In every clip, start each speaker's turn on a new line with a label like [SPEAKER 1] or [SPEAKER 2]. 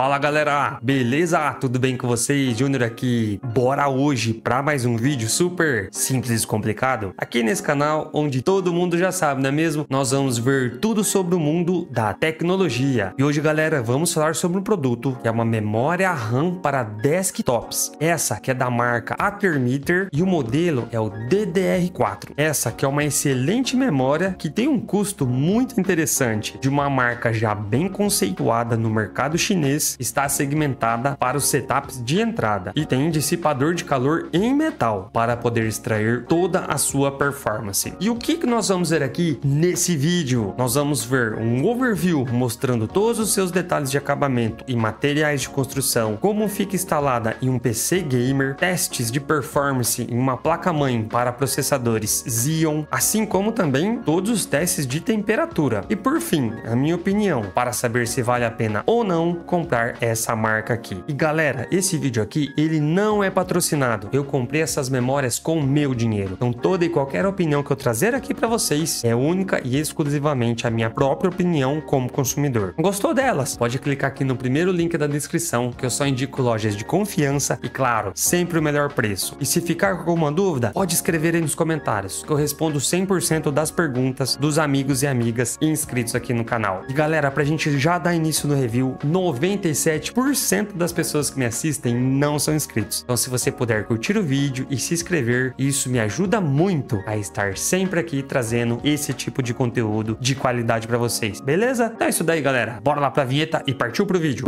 [SPEAKER 1] Fala galera, beleza? Tudo bem com vocês? Júnior aqui. Bora hoje para mais um vídeo super simples e descomplicado. Aqui nesse canal, onde todo mundo já sabe, não é mesmo? Nós vamos ver tudo sobre o mundo da tecnologia. E hoje, galera, vamos falar sobre um produto que é uma memória RAM para desktops. Essa que é da marca Atermeter e o modelo é o DDR4. Essa que é uma excelente memória que tem um custo muito interessante de uma marca já bem conceituada no mercado chinês está segmentada para os setups de entrada e tem dissipador de calor em metal para poder extrair toda a sua performance. E o que, que nós vamos ver aqui nesse vídeo? Nós vamos ver um overview mostrando todos os seus detalhes de acabamento e materiais de construção, como fica instalada em um PC gamer, testes de performance em uma placa-mãe para processadores Xeon, assim como também todos os testes de temperatura. E por fim, a minha opinião para saber se vale a pena ou não comprar essa marca aqui. E galera, esse vídeo aqui, ele não é patrocinado. Eu comprei essas memórias com meu dinheiro. Então toda e qualquer opinião que eu trazer aqui para vocês é única e exclusivamente a minha própria opinião como consumidor. Gostou delas? Pode clicar aqui no primeiro link da descrição, que eu só indico lojas de confiança e claro, sempre o melhor preço. E se ficar com alguma dúvida, pode escrever aí nos comentários, que eu respondo 100% das perguntas dos amigos e amigas inscritos aqui no canal. E galera, pra gente já dar início no review, 90 97% das pessoas que me assistem não são inscritos. Então, se você puder curtir o vídeo e se inscrever, isso me ajuda muito a estar sempre aqui trazendo esse tipo de conteúdo de qualidade para vocês. Beleza? Então é isso daí, galera. Bora lá pra vinheta e partiu pro vídeo.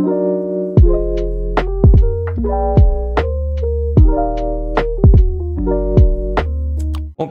[SPEAKER 1] Bom,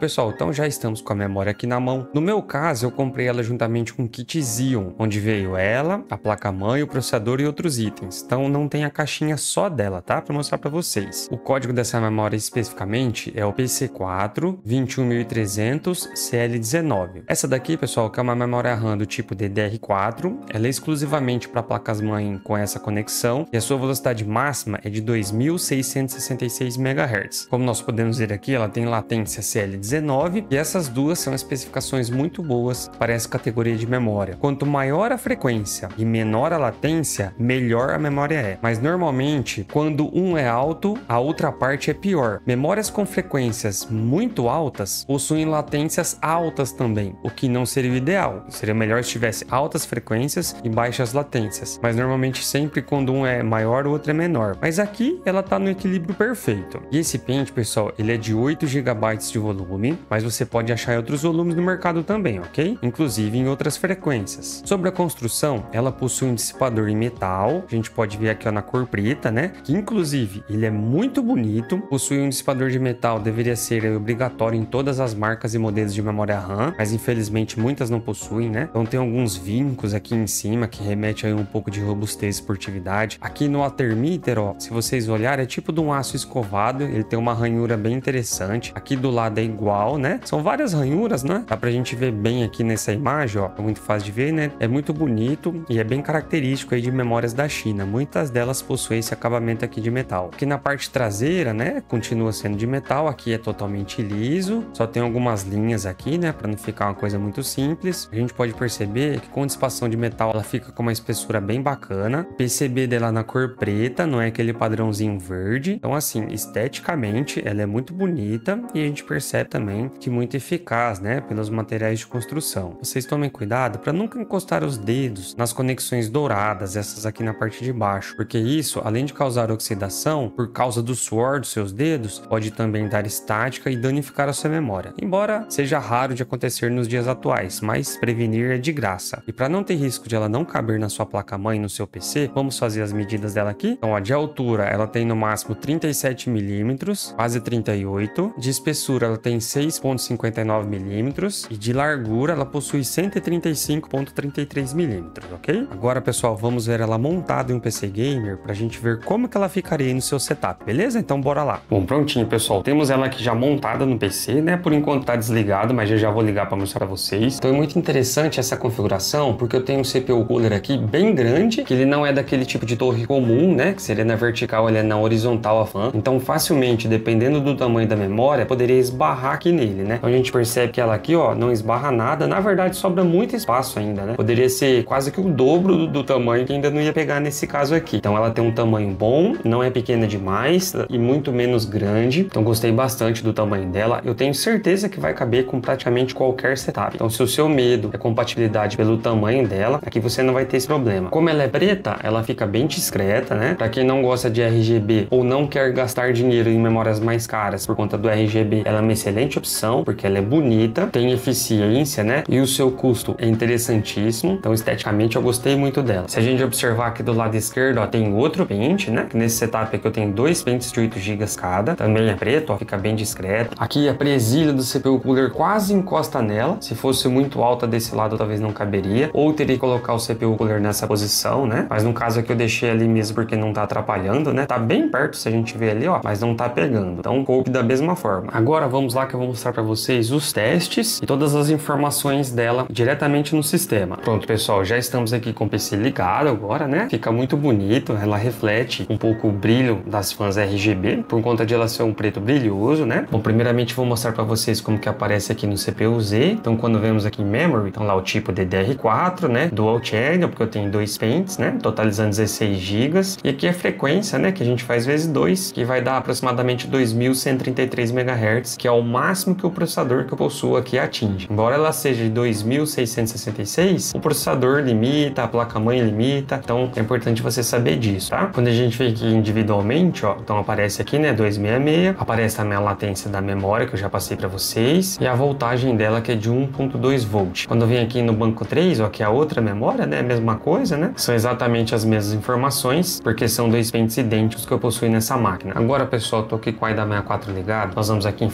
[SPEAKER 1] pessoal, então já estamos com a memória aqui na mão. No meu caso, eu comprei ela juntamente com o kit Xeon, onde veio ela, a placa-mãe, o processador e outros itens. Então não tem a caixinha só dela, tá? Para mostrar para vocês. O código dessa memória especificamente é o PC4 21300 CL19. Essa daqui, pessoal, que é uma memória RAM do tipo DDR4, ela é exclusivamente para placas-mãe com essa conexão e a sua velocidade máxima é de 2666 MHz. Como nós podemos ver aqui, ela tem latência CL 19 e essas duas são especificações muito boas para essa categoria de memória. Quanto maior a frequência e menor a latência, melhor a memória é. Mas normalmente, quando um é alto, a outra parte é pior. Memórias com frequências muito altas possuem latências altas também, o que não seria o ideal. Seria melhor se tivesse altas frequências e baixas latências. Mas normalmente sempre quando um é maior, o outro é menor. Mas aqui ela está no equilíbrio perfeito. E esse pente, pessoal, ele é de 8 GB de volume volume, mas você pode achar outros volumes no mercado também, ok? Inclusive em outras frequências. Sobre a construção, ela possui um dissipador em metal, a gente pode ver aqui ó, na cor preta, né? Que inclusive ele é muito bonito, possui um dissipador de metal, deveria ser obrigatório em todas as marcas e modelos de memória RAM, mas infelizmente muitas não possuem, né? Então tem alguns vincos aqui em cima que remete aí um pouco de robustez e esportividade. Aqui no Atermeter, ó, se vocês olharem, é tipo de um aço escovado, ele tem uma ranhura bem interessante. Aqui do lado é igual, né? São várias ranhuras, né? Dá pra gente ver bem aqui nessa imagem, ó. É muito fácil de ver, né? É muito bonito e é bem característico aí de memórias da China. Muitas delas possuem esse acabamento aqui de metal. Aqui na parte traseira, né? Continua sendo de metal. Aqui é totalmente liso. Só tem algumas linhas aqui, né? Pra não ficar uma coisa muito simples. A gente pode perceber que com dispação de metal ela fica com uma espessura bem bacana. PCB dela na cor preta, não é aquele padrãozinho verde. Então, assim, esteticamente ela é muito bonita e a gente percebe também que muito eficaz, né, pelos materiais de construção. Vocês tomem cuidado para nunca encostar os dedos nas conexões douradas, essas aqui na parte de baixo, porque isso, além de causar oxidação por causa do suor dos seus dedos, pode também dar estática e danificar a sua memória. Embora seja raro de acontecer nos dias atuais, mas prevenir é de graça. E para não ter risco de ela não caber na sua placa-mãe no seu PC, vamos fazer as medidas dela aqui. Então, a de altura, ela tem no máximo 37 milímetros, quase 38. De espessura, ela tem 6,59 milímetros e de largura ela possui 135,33 milímetros, ok? Agora, pessoal, vamos ver ela montada em um PC Gamer para a gente ver como que ela ficaria no seu setup, beleza? Então, bora lá. Bom, prontinho, pessoal. Temos ela aqui já montada no PC, né? Por enquanto tá desligado, mas já já vou ligar para mostrar para vocês. Então, é muito interessante essa configuração, porque eu tenho um CPU cooler aqui bem grande, que ele não é daquele tipo de torre comum, né? Que seria na vertical, ele é na horizontal a fan. Então, facilmente, dependendo do tamanho da memória, poderia esbarrar aqui nele, né? Então a gente percebe que ela aqui, ó, não esbarra nada. Na verdade, sobra muito espaço ainda, né? Poderia ser quase que o dobro do, do tamanho que ainda não ia pegar nesse caso aqui. Então ela tem um tamanho bom, não é pequena demais e muito menos grande. Então gostei bastante do tamanho dela. Eu tenho certeza que vai caber com praticamente qualquer setup. Então se o seu medo é compatibilidade pelo tamanho dela, aqui você não vai ter esse problema. Como ela é preta, ela fica bem discreta, né? Para quem não gosta de RGB ou não quer gastar dinheiro em memórias mais caras por conta do RGB, ela é uma excelente opção porque ela é bonita, tem eficiência, né? E o seu custo é interessantíssimo. Então esteticamente eu gostei muito dela. Se a gente observar aqui do lado esquerdo, ó, tem outro pente, né? Nesse setup aqui eu tenho dois pentes de 8 GB cada, também é preto, ó, fica bem discreto. Aqui a presilha do CPU cooler quase encosta nela. Se fosse muito alta desse lado, talvez não caberia. Ou teria que colocar o CPU cooler nessa posição, né? Mas no caso aqui eu deixei ali mesmo porque não tá atrapalhando, né? Tá bem perto se a gente ver ali, ó, mas não tá pegando. Então coube da mesma forma. Agora vamos lá que eu vou mostrar para vocês os testes e todas as informações dela diretamente no sistema. Pronto, pessoal, já estamos aqui com o PC ligado agora, né? Fica muito bonito, ela reflete um pouco o brilho das fãs RGB, por conta de ela ser um preto brilhoso, né? Bom, primeiramente vou mostrar para vocês como que aparece aqui no CPU Z. Então quando vemos aqui em Memory, então lá o tipo DDR4, né? Dual Channel, porque eu tenho dois pentes, né? Totalizando 16 GB. E aqui a frequência, né? Que a gente faz vezes 2, que vai dar aproximadamente 2133 MHz, que é o máximo que o processador que eu possuo aqui atinge. Embora ela seja de 2666, o processador limita, a placa-mãe limita, então é importante você saber disso, tá? Quando a gente vem aqui individualmente, ó, então aparece aqui, né, 266, aparece também a latência da memória, que eu já passei para vocês, e a voltagem dela, que é de 1.2 volt. Quando eu venho aqui no banco 3, ó, que é a outra memória, né, a mesma coisa, né, são exatamente as mesmas informações, porque são dois pentes idênticos que eu possuo nessa máquina. Agora, pessoal, tô aqui com a AIDA 64 ligado, nós vamos aqui em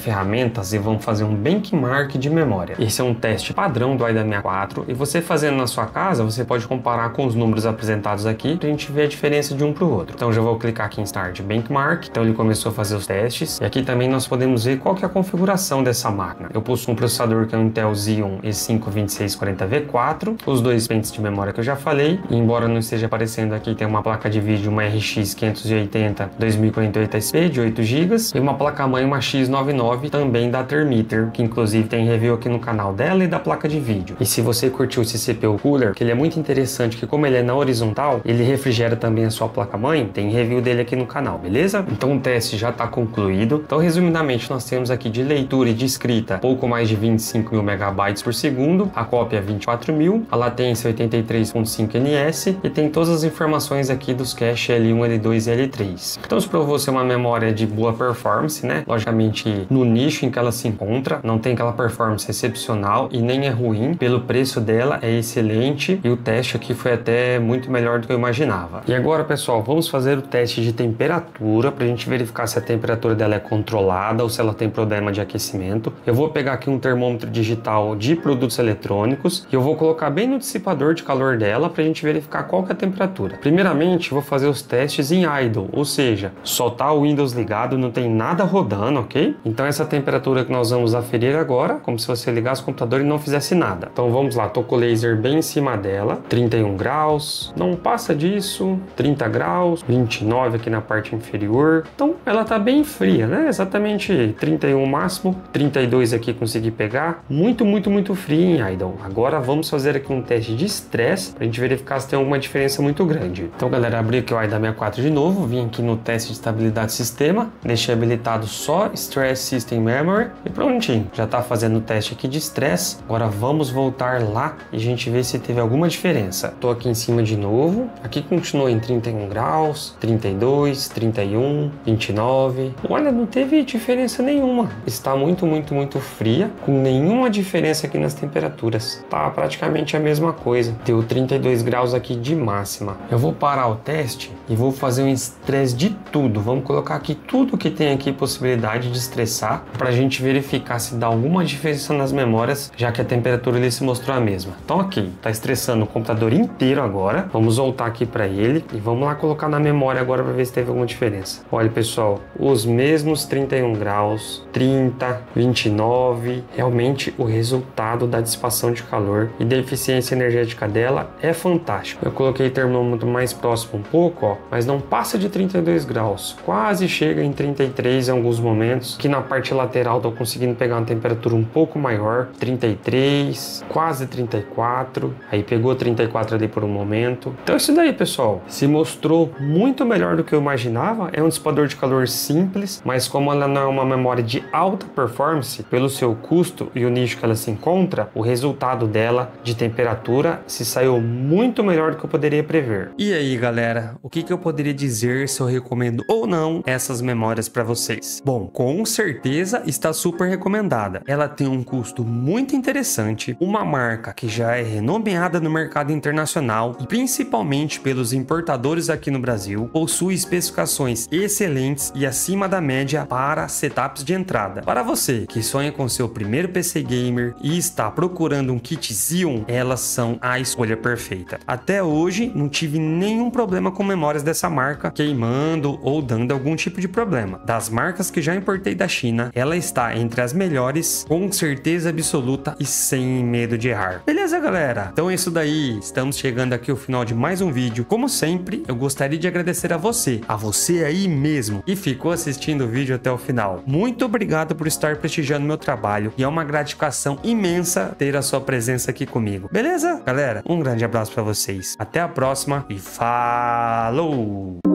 [SPEAKER 1] e vamos fazer um benchmark de memória. Esse é um teste padrão do AIDA 64 e você fazendo na sua casa, você pode comparar com os números apresentados aqui para a gente ver a diferença de um para o outro. Então já vou clicar aqui em Start Benchmark, então ele começou a fazer os testes e aqui também nós podemos ver qual que é a configuração dessa máquina. Eu possuo um processador que é um Intel Xeon E5 2640V4, os dois pentes de memória que eu já falei, e embora não esteja aparecendo aqui, tem uma placa de vídeo, uma RX 580 2048 SP de 8 GB e uma placa-mãe, uma X99 também da Thermitter, que inclusive tem review aqui no canal dela e da placa de vídeo. E se você curtiu esse CPU Cooler, que ele é muito interessante, que como ele é na horizontal, ele refrigera também a sua placa-mãe, tem review dele aqui no canal, beleza? Então o teste já está concluído. Então, resumidamente, nós temos aqui de leitura e de escrita pouco mais de 25 mil megabytes por segundo, a cópia 24 mil, a latência 83.5 ns e tem todas as informações aqui dos cache L1, L2 e L3. Então, se provou ser uma memória de boa performance, né? Logicamente, no nicho em que ela se encontra, não tem aquela performance excepcional e nem é ruim. Pelo preço dela, é excelente e o teste aqui foi até muito melhor do que eu imaginava. E agora, pessoal, vamos fazer o teste de temperatura para a gente verificar se a temperatura dela é controlada ou se ela tem problema de aquecimento. Eu vou pegar aqui um termômetro digital de produtos eletrônicos e eu vou colocar bem no dissipador de calor dela para a gente verificar qual que é a temperatura. Primeiramente, vou fazer os testes em idle, ou seja, só tá o Windows ligado, não tem nada rodando, ok? Então essa temperatura que nós vamos aferir agora, como se você ligasse o computador e não fizesse nada. Então vamos lá, tô com o laser bem em cima dela, 31 graus, não passa disso, 30 graus, 29 aqui na parte inferior. Então ela tá bem fria, né? Exatamente 31 máximo, 32 aqui consegui pegar. Muito, muito, muito fria em idle. Agora vamos fazer aqui um teste de estresse para a gente verificar se tem alguma diferença muito grande. Então galera, abri aqui o AIDA 64 de novo, vim aqui no teste de estabilidade do sistema, deixei habilitado só Stress System Memory e prontinho. Já tá fazendo o teste aqui de estresse. Agora vamos voltar lá e a gente ver se teve alguma diferença. Tô aqui em cima de novo. Aqui continua em 31 graus, 32, 31, 29. Olha, não teve diferença nenhuma. Está muito, muito, muito fria, com nenhuma diferença aqui nas temperaturas. Tá praticamente a mesma coisa. Deu 32 graus aqui de máxima. Eu vou parar o teste e vou fazer um estresse de tudo. Vamos colocar aqui tudo que tem aqui possibilidade de estressar para gente verificar se dá alguma diferença nas memórias, já que a temperatura ele se mostrou a mesma. Então aqui, tá estressando o computador inteiro agora. Vamos voltar aqui para ele e vamos lá colocar na memória agora para ver se teve alguma diferença. Olha pessoal, os mesmos 31 graus, 30, 29, realmente o resultado da dissipação de calor e da eficiência energética dela é fantástico. Eu coloquei o termômetro mais próximo um pouco, ó, mas não passa de 32 graus, quase chega em 33 em alguns momentos, que na parte lateral geral, tô conseguindo pegar uma temperatura um pouco maior, 33, quase 34. Aí pegou 34 ali por um momento. Então é isso daí, pessoal. Se mostrou muito melhor do que eu imaginava. É um dissipador de calor simples, mas como ela não é uma memória de alta performance, pelo seu custo e o nicho que ela se encontra, o resultado dela de temperatura se saiu muito melhor do que eu poderia prever. E aí, galera, o que, que eu poderia dizer se eu recomendo ou não essas memórias para vocês? Bom, com certeza está super recomendada. Ela tem um custo muito interessante, uma marca que já é renomeada no mercado internacional e principalmente pelos importadores aqui no Brasil, possui especificações excelentes e acima da média para setups de entrada. Para você que sonha com seu primeiro PC gamer e está procurando um kit Xeon, elas são a escolha perfeita. Até hoje não tive nenhum problema com memórias dessa marca queimando ou dando algum tipo de problema. Das marcas que já importei da China, ela está entre as melhores, com certeza absoluta e sem medo de errar. Beleza, galera? Então é isso daí. Estamos chegando aqui ao final de mais um vídeo. Como sempre, eu gostaria de agradecer a você, a você aí mesmo, que ficou assistindo o vídeo até o final. Muito obrigado por estar prestigiando meu trabalho e é uma gratificação imensa ter a sua presença aqui comigo. Beleza? Galera, um grande abraço para vocês. Até a próxima e falou!